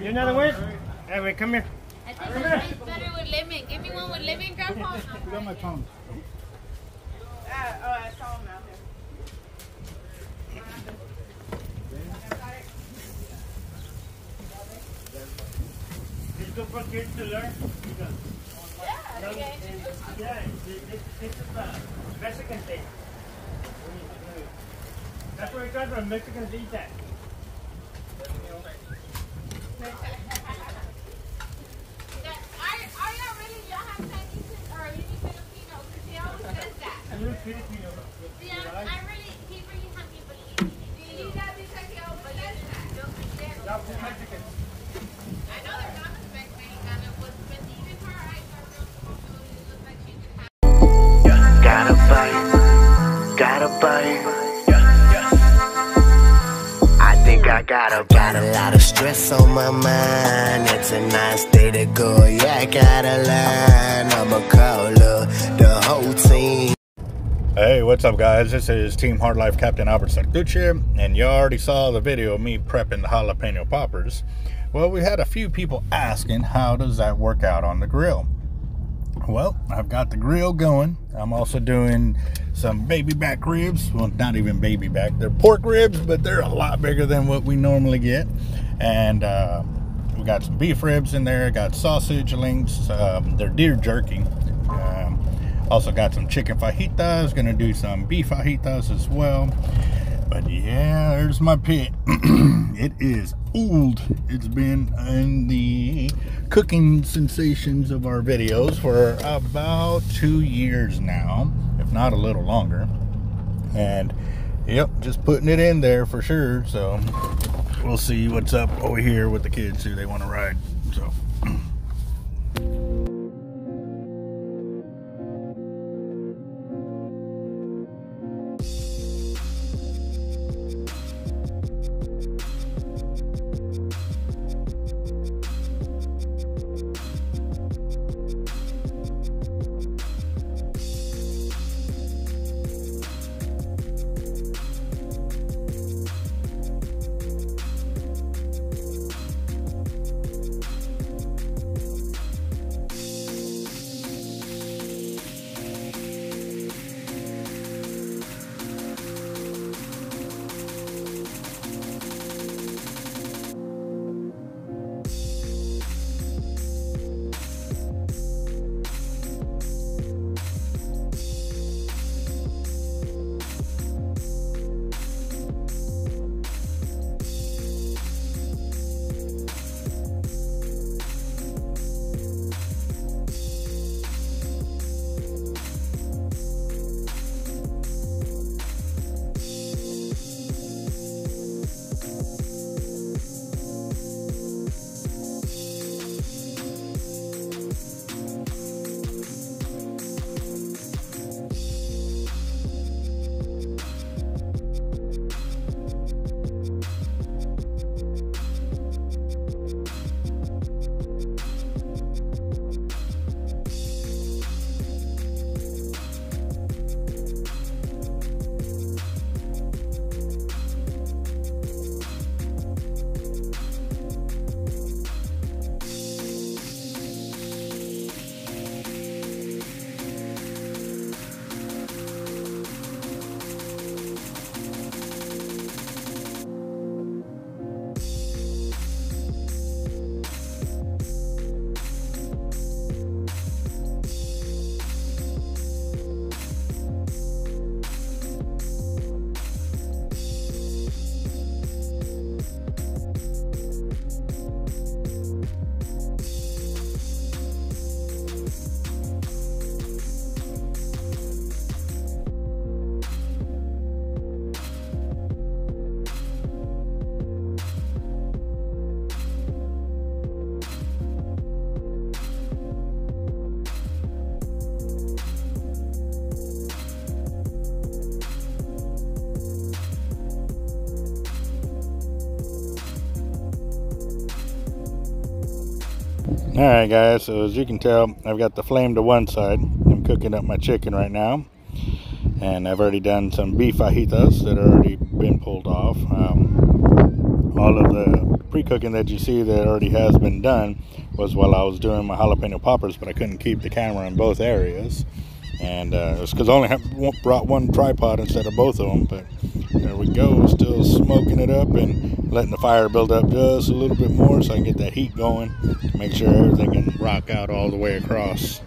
You another one? Hey, wait, come here. I think it tastes better with lemon. Give me one with lemon, Grandpa. You got my tongue. It's good for kids to learn. Because, yeah, this, this, this is a Mexican thing. That's where it comes from. Mexicans eat that. Filipino? Mind. It's a nice day go. Yeah, I gotta line. I'ma call up the whole team. Hey, what's up, guys? This is Team Hard Life Captain Alberto Zertuche and you already saw the video of me prepping the jalapeno poppers. Well, we had a few people asking how does that work out on the grill. Well, I've got the grill going. I'm also doing some baby back ribs. Well, not even baby back. They're pork ribs, but they're a lot bigger than what we normally get. And uh, we got some beef ribs in there. Got sausage links. Um, they're deer jerky. Um, also got some chicken fajitas. Gonna do some beef fajitas as well. But yeah, there's my pit. it is old. It's been in the cooking sensations of our videos for about two years now, if not a little longer. And yep, just putting it in there for sure. So we'll see what's up over here with the kids who they want to ride. So. All right, guys. So as you can tell, I've got the flame to one side. I'm cooking up my chicken right now, and I've already done some beef fajitas that already been pulled off. Um, all of the pre-cooking that you see that already has been done was while I was doing my jalapeno poppers, but I couldn't keep the camera in both areas. And uh, it's because I only have, brought one tripod instead of both of them. But there we go, still smoking it up and letting the fire build up just a little bit more so I can get that heat going make sure everything can rock out all the way across.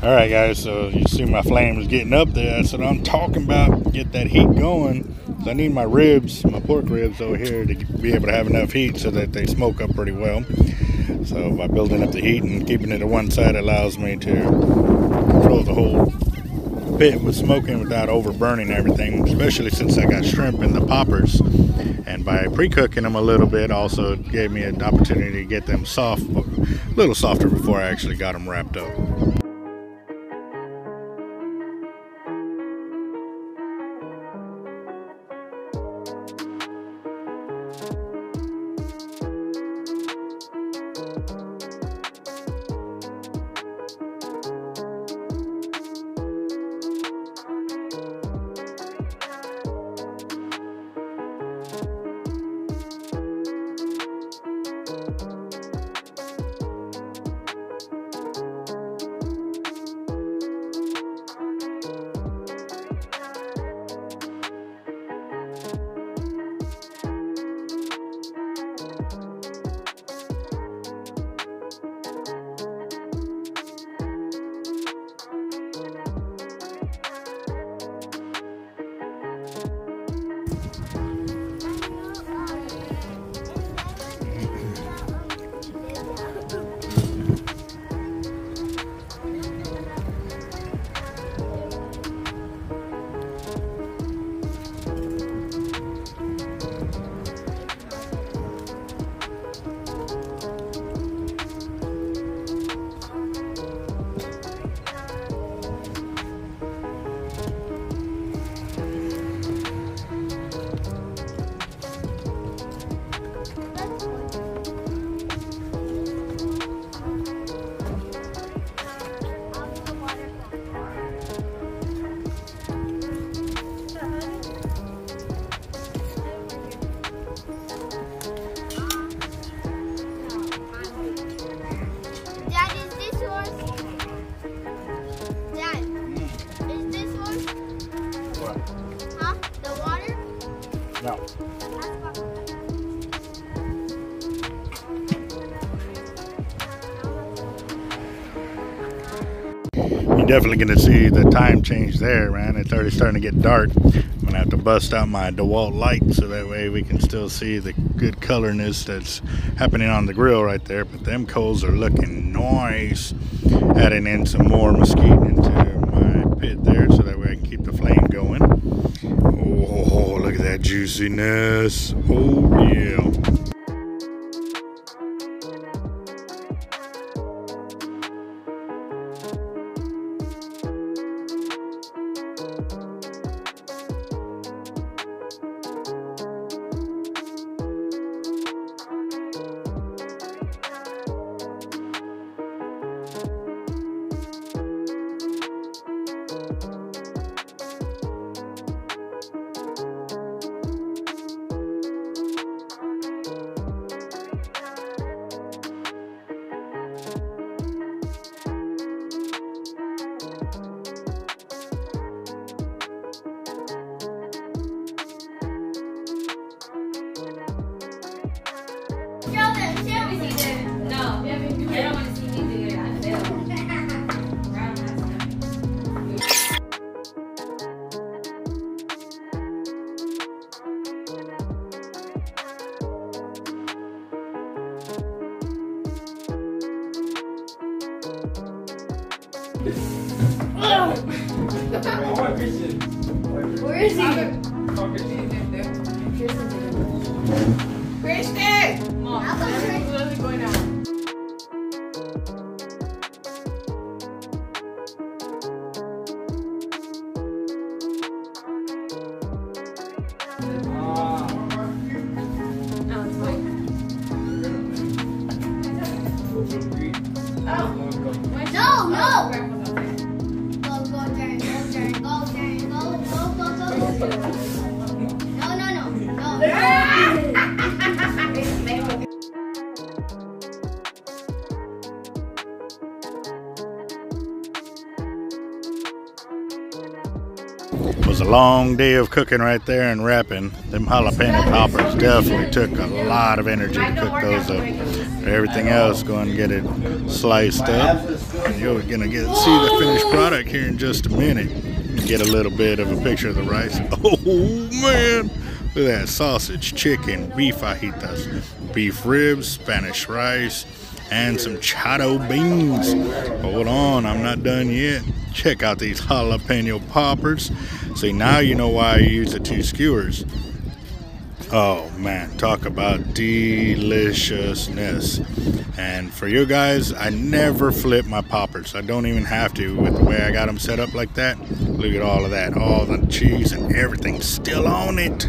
All right, guys. So you see my flame is getting up there. That's what I'm talking about. Get that heat going. I need my ribs, my pork ribs over here to be able to have enough heat so that they smoke up pretty well. So by building up the heat and keeping it to one side allows me to control the whole pit with smoking without overburning everything, especially since I got shrimp in the poppers. And by pre-cooking them a little bit also gave me an opportunity to get them soft, a little softer before I actually got them wrapped up. You're definitely going to see the time change there, man. It's already starting to get dark. I'm going to have to bust out my DeWalt light so that way we can still see the good colorness that's happening on the grill right there. But them coals are looking nice. Adding in some more mesquite into my pit there so that juiciness. Oh, yeah. Where is he? Christian! Mom, Where's he going now? Long day of cooking right there and wrapping. Them jalapeno poppers definitely took a lot of energy to cook those up. Everything else, go and get it sliced up. And you're gonna get see the finished product here in just a minute. Get a little bit of a picture of the rice. Oh man, look at that sausage, chicken, beef fajitas, beef ribs, Spanish rice, and some charro beans. Hold on, I'm not done yet. Check out these jalapeno poppers. See, now you know why I use the two skewers. Oh man, talk about deliciousness. And for you guys, I never flip my poppers. I don't even have to with the way I got them set up like that. Look at all of that. All the cheese and everything still on it.